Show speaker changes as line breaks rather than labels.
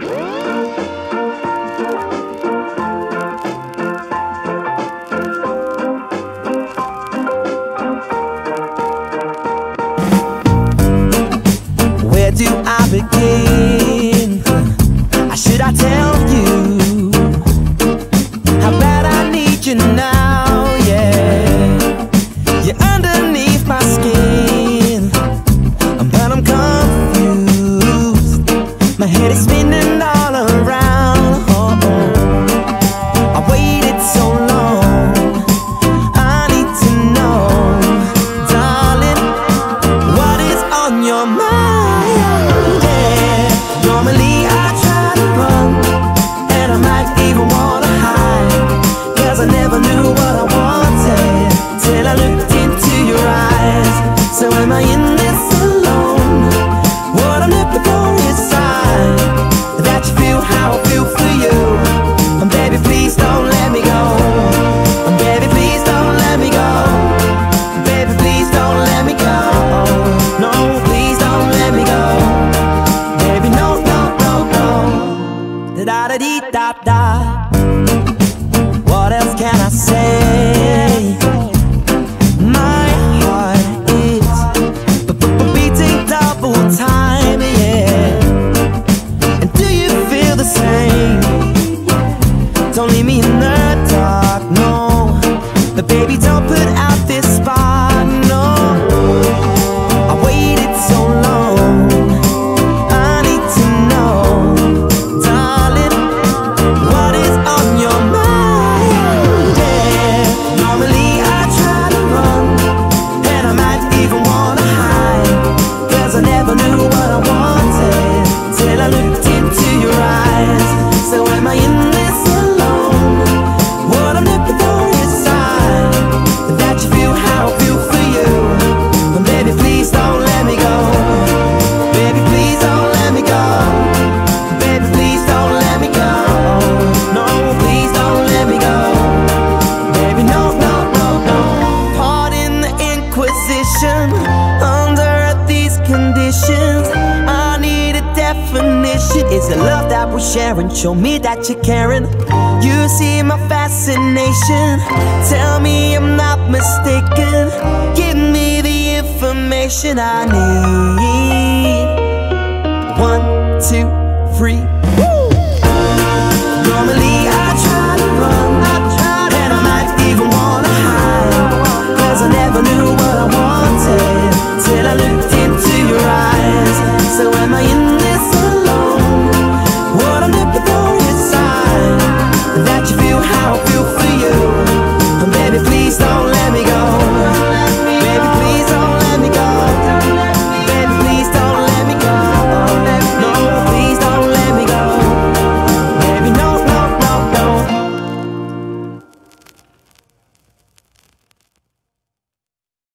Where do I begin? Da da dee da da. What else can I say? My heart is beating double time, yeah. And do you feel the same? Don't leave me in the dark, no. But baby, don't put out the love that we're sharing. Show me that you're caring. You see my fascination. Tell me I'm not mistaken. Give me the information I need. One, two, three. Normally I try to run, I try and I might even wanna I never knew what I wanted till I looked into your eyes. So am I in this?